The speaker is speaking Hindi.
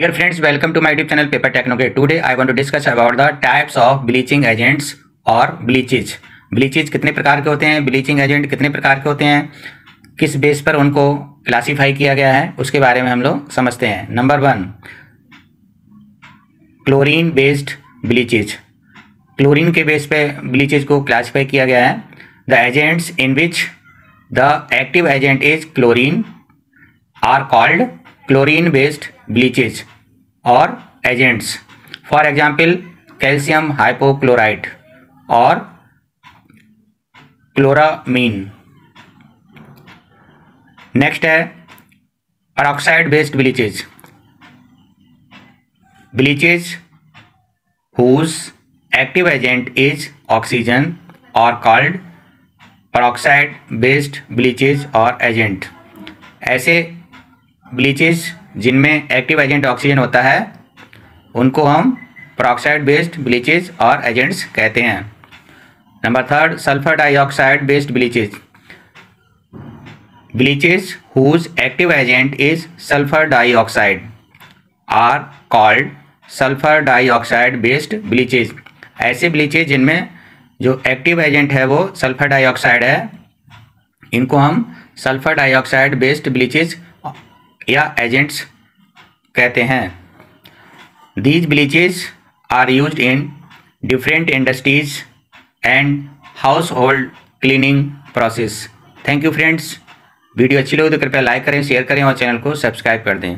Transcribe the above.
Dear friends, welcome to my YouTube channel Paper Technocrat. Today I want to discuss about the types of bleaching agents और bleaches. bleaches कितने प्रकार के होते हैं? Bleaching agent कितने प्रकार के होते हैं? किस बेस पर उनको क्लासीफाई किया गया है? उसके बारे में हम लोग समझते हैं। Number one chlorine based bleaches chlorine के बेस पे ब्लीचेज को क्लासीफाई किया गया है। The agents in which the active agent is chlorine are called chlorine based bleaches और agents for example calcium hypochlorite और क्लोरामीन नेक्स्ट है peroxide based bleaches bleaches whose active agent is oxygen और कॉल्ड परऑक्साइड बेस्ड ब्लीचेज और एजेंट ऐसे ब्लीचेज जिनमें एक्टिव एजेंट ऑक्सीजन होता है, उनको हम परऑक्साइड बेस्ड ब्लीचेज और एजेंट्स कहते हैं। Number third sulphur dioxide based bleaches bleaches whose active agent is sulphur dioxide are called sulphur dioxide based bleaches ऐसे ब्लीचेज जिनमें जो एक्टिव एजेंट है वो सल्फ़र डाइऑक्साइड है, इनको हम सल्फ़र डाइऑक्साइड बेस्ड ब्लीचेज या एजेंट्स कहते हैं। These bleaches are used in different industries and household cleaning process thank you friends video अच्छी लगे तो कृपया लाइक करें शेयर करें और चैनल को सब्सक्राइब कर दें।